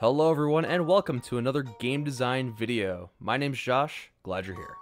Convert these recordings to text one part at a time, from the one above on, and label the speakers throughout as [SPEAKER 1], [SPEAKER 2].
[SPEAKER 1] Hello everyone and welcome to another game design video. My name's Josh, glad you're here.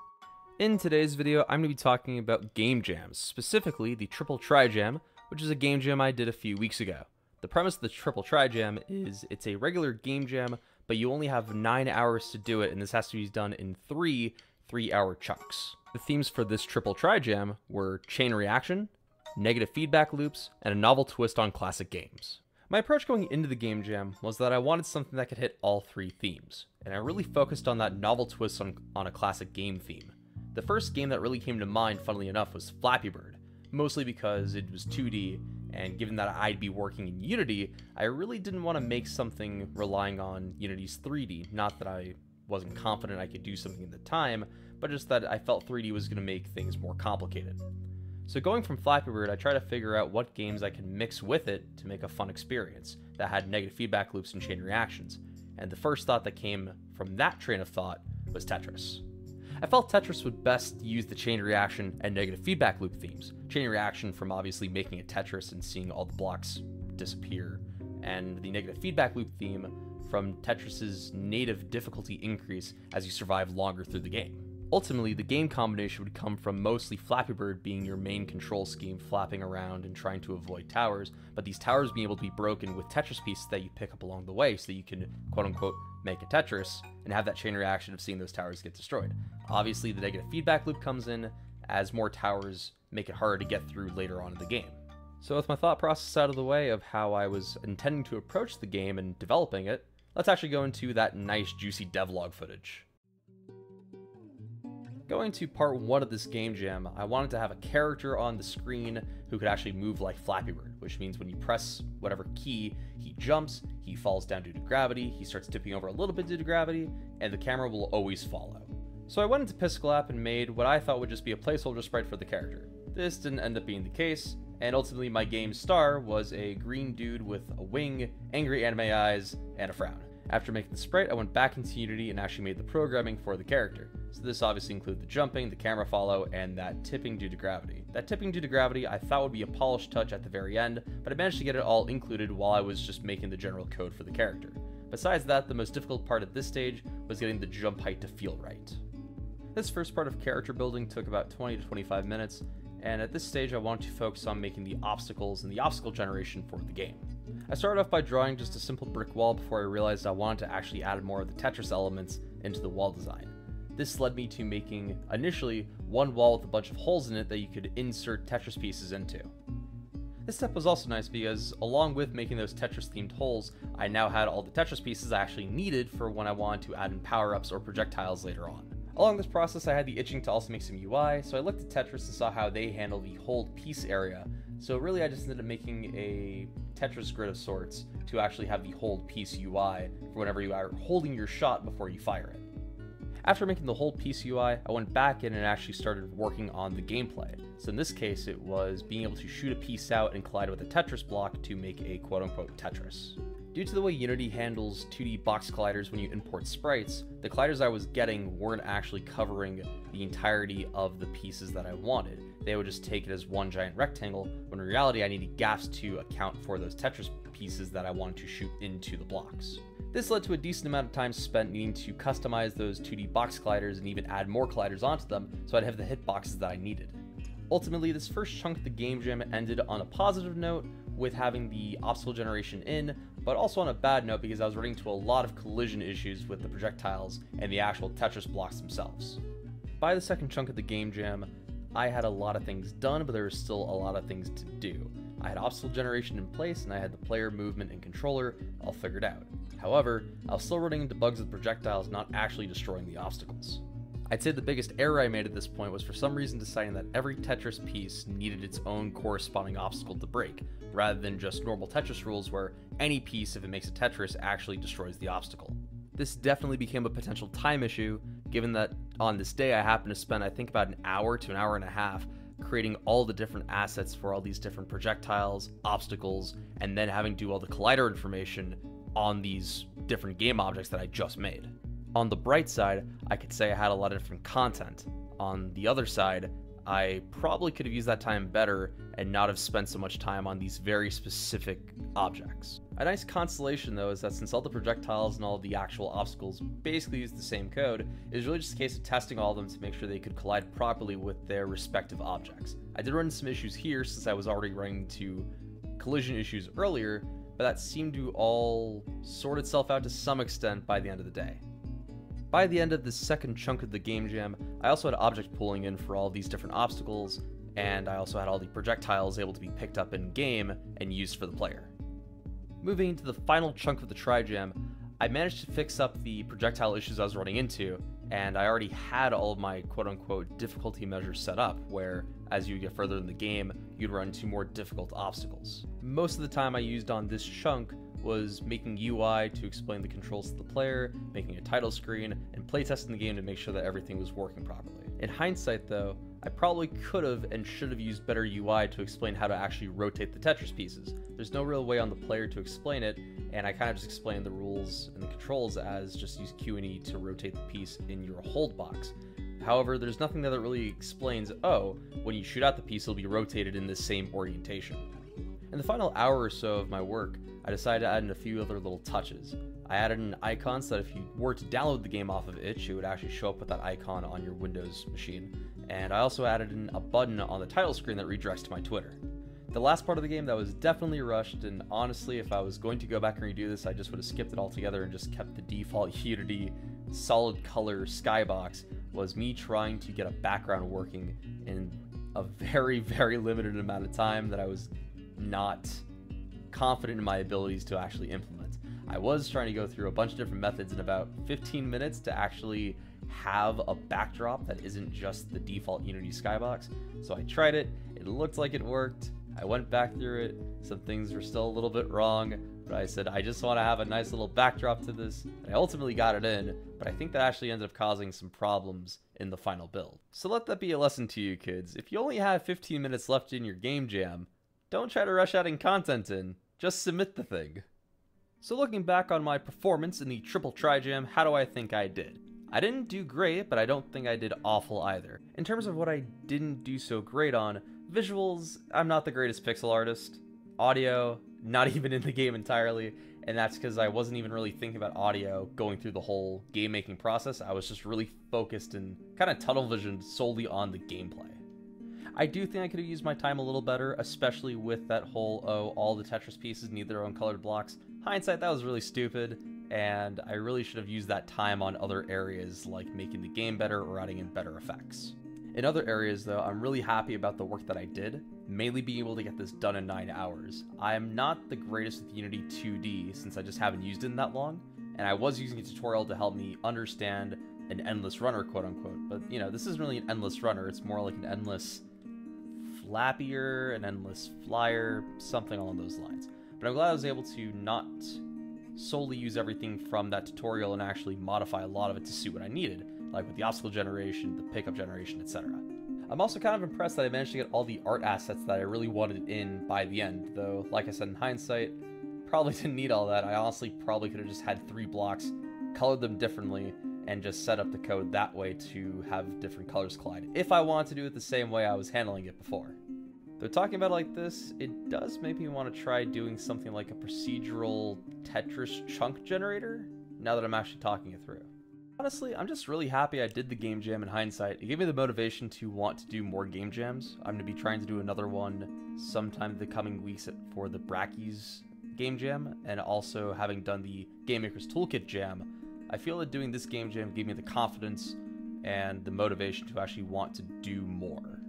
[SPEAKER 1] In today's video, I'm going to be talking about game jams, specifically the Triple Tri Jam, which is a game jam I did a few weeks ago. The premise of the Triple Tri Jam is it's a regular game jam, but you only have 9 hours to do it and this has to be done in 3 3-hour chunks. The themes for this Triple Tri Jam were chain reaction, negative feedback loops, and a novel twist on classic games. My approach going into the game jam was that I wanted something that could hit all three themes, and I really focused on that novel twist on, on a classic game theme. The first game that really came to mind, funnily enough, was Flappy Bird, mostly because it was 2D, and given that I'd be working in Unity, I really didn't want to make something relying on Unity's 3D. Not that I wasn't confident I could do something at the time, but just that I felt 3D was going to make things more complicated. So going from Flappy Bird, I try to figure out what games I can mix with it to make a fun experience that had negative feedback loops and chain reactions. And the first thought that came from that train of thought was Tetris. I felt Tetris would best use the chain reaction and negative feedback loop themes. Chain reaction from obviously making a Tetris and seeing all the blocks disappear, and the negative feedback loop theme from Tetris's native difficulty increase as you survive longer through the game. Ultimately, the game combination would come from mostly Flappy Bird being your main control scheme, flapping around and trying to avoid towers, but these towers being able to be broken with Tetris pieces that you pick up along the way so that you can, quote unquote, make a Tetris and have that chain reaction of seeing those towers get destroyed. Obviously, the negative feedback loop comes in as more towers make it harder to get through later on in the game. So, with my thought process out of the way of how I was intending to approach the game and developing it, let's actually go into that nice, juicy devlog footage. Going to part one of this game jam, I wanted to have a character on the screen who could actually move like Flappy Bird, which means when you press whatever key, he jumps, he falls down due to gravity, he starts tipping over a little bit due to gravity, and the camera will always follow. So I went into Piskel app and made what I thought would just be a placeholder sprite for the character. This didn't end up being the case, and ultimately my game star was a green dude with a wing, angry anime eyes, and a frown. After making the sprite, I went back into Unity and actually made the programming for the character. So this obviously included the jumping, the camera follow, and that tipping due to gravity. That tipping due to gravity I thought would be a polished touch at the very end, but I managed to get it all included while I was just making the general code for the character. Besides that, the most difficult part at this stage was getting the jump height to feel right. This first part of character building took about 20 to 25 minutes, and at this stage I wanted to focus on making the obstacles and the obstacle generation for the game. I started off by drawing just a simple brick wall before I realized I wanted to actually add more of the Tetris elements into the wall design. This led me to making, initially, one wall with a bunch of holes in it that you could insert Tetris pieces into. This step was also nice because, along with making those Tetris themed holes, I now had all the Tetris pieces I actually needed for when I wanted to add in power ups or projectiles later on. Along this process, I had the itching to also make some UI, so I looked at Tetris and saw how they handle the hold piece area. So really, I just ended up making a Tetris grid of sorts to actually have the hold piece UI for whenever you are holding your shot before you fire it. After making the whole piece UI, I went back in and actually started working on the gameplay. So in this case, it was being able to shoot a piece out and collide with a Tetris block to make a quote-unquote Tetris. Due to the way Unity handles 2D box colliders when you import sprites, the colliders I was getting weren't actually covering the entirety of the pieces that I wanted. They would just take it as one giant rectangle, when in reality I needed gaps to account for those Tetris pieces that I wanted to shoot into the blocks. This led to a decent amount of time spent needing to customize those 2D box colliders and even add more colliders onto them so I'd have the hitboxes that I needed. Ultimately, this first chunk of the game jam ended on a positive note with having the obstacle generation in, but also on a bad note because I was running into a lot of collision issues with the projectiles and the actual Tetris blocks themselves. By the second chunk of the game jam, I had a lot of things done, but there was still a lot of things to do. I had obstacle generation in place and I had the player movement and controller all figured out. However, I was still running into bugs with projectiles not actually destroying the obstacles. I'd say the biggest error I made at this point was for some reason deciding that every Tetris piece needed its own corresponding obstacle to break, rather than just normal Tetris rules where any piece, if it makes a Tetris, actually destroys the obstacle. This definitely became a potential time issue, given that on this day I happened to spend, I think, about an hour to an hour and a half creating all the different assets for all these different projectiles, obstacles, and then having to do all the collider information on these different game objects that I just made. On the bright side, I could say I had a lot of different content. On the other side, I probably could have used that time better and not have spent so much time on these very specific objects. A nice consolation though is that since all the projectiles and all the actual obstacles basically use the same code, it is really just a case of testing all of them to make sure they could collide properly with their respective objects. I did run into some issues here since I was already running into collision issues earlier, but that seemed to all sort itself out to some extent by the end of the day. By the end of the second chunk of the game jam, I also had object pooling in for all these different obstacles, and I also had all the projectiles able to be picked up in game and used for the player. Moving into the final chunk of the Tri-Jam, I managed to fix up the projectile issues I was running into, and I already had all of my quote-unquote difficulty measures set up, where as you get further in the game, you'd run into more difficult obstacles. Most of the time I used on this chunk was making UI to explain the controls to the player, making a title screen, and playtesting the game to make sure that everything was working properly. In hindsight though, I probably could have and should have used better UI to explain how to actually rotate the Tetris pieces. There's no real way on the player to explain it, and I kind of just explained the rules and the controls as just use Q and E to rotate the piece in your hold box. However, there's nothing there that really explains, oh, when you shoot out the piece, it'll be rotated in the same orientation. In the final hour or so of my work, I decided to add in a few other little touches. I added an icon so that if you were to download the game off of itch, it would actually show up with that icon on your Windows machine. And I also added in a button on the title screen that redirects to my Twitter. The last part of the game that was definitely rushed, and honestly, if I was going to go back and redo this, I just would have skipped it altogether and just kept the default Unity solid color skybox, was me trying to get a background working in a very, very limited amount of time that I was not confident in my abilities to actually implement. I was trying to go through a bunch of different methods in about 15 minutes to actually have a backdrop that isn't just the default Unity skybox. So I tried it, it looked like it worked. I went back through it, some things were still a little bit wrong, but I said I just want to have a nice little backdrop to this. And I ultimately got it in, but I think that actually ended up causing some problems in the final build. So let that be a lesson to you kids. If you only have 15 minutes left in your game jam, don't try to rush adding content in, just submit the thing. So looking back on my performance in the Triple Tri-Jam, how do I think I did? I didn't do great, but I don't think I did awful either. In terms of what I didn't do so great on, visuals, I'm not the greatest pixel artist. Audio, not even in the game entirely, and that's because I wasn't even really thinking about audio going through the whole game making process. I was just really focused and kind of tunnel visioned solely on the gameplay. I do think I could have used my time a little better, especially with that whole, oh, all the Tetris pieces need their own colored blocks. Hindsight, that was really stupid, and I really should have used that time on other areas like making the game better or adding in better effects. In other areas, though, I'm really happy about the work that I did, mainly being able to get this done in 9 hours. I am not the greatest with Unity 2D since I just haven't used it in that long, and I was using a tutorial to help me understand an endless runner, quote unquote. But, you know, this isn't really an endless runner, it's more like an endless flappier, an endless flyer, something along those lines. But I'm glad I was able to not solely use everything from that tutorial and actually modify a lot of it to suit what I needed, like with the obstacle generation, the pickup generation, etc. I'm also kind of impressed that I managed to get all the art assets that I really wanted in by the end, though, like I said, in hindsight, probably didn't need all that. I honestly probably could have just had three blocks, colored them differently, and just set up the code that way to have different colors collide, if I want to do it the same way I was handling it before. Though talking about it like this, it does make me want to try doing something like a procedural Tetris chunk generator, now that I'm actually talking it through. Honestly, I'm just really happy I did the game jam in hindsight. It gave me the motivation to want to do more game jams. I'm going to be trying to do another one sometime the coming weeks for the Brackeys game jam, and also having done the Game Maker's Toolkit jam, I feel that doing this game jam gave me the confidence and the motivation to actually want to do more.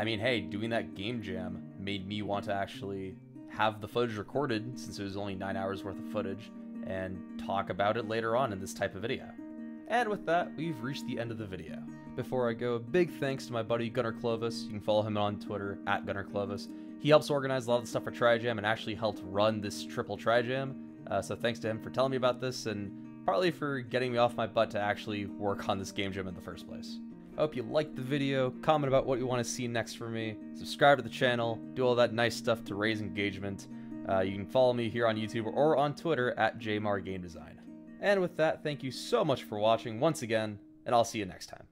[SPEAKER 1] I mean, hey, doing that game jam made me want to actually have the footage recorded since it was only 9 hours worth of footage and talk about it later on in this type of video. And with that, we've reached the end of the video. Before I go, a big thanks to my buddy Gunnar Clovis. You can follow him on Twitter at Gunnar Clovis. He helps organize a lot of the stuff for Tri-Jam and actually helped run this triple Tri-Jam. Uh, so thanks to him for telling me about this and partly for getting me off my butt to actually work on this game jam in the first place. I hope you liked the video, comment about what you want to see next from me, subscribe to the channel, do all that nice stuff to raise engagement. Uh, you can follow me here on YouTube or on Twitter at JMarGameDesign. And with that, thank you so much for watching once again, and I'll see you next time.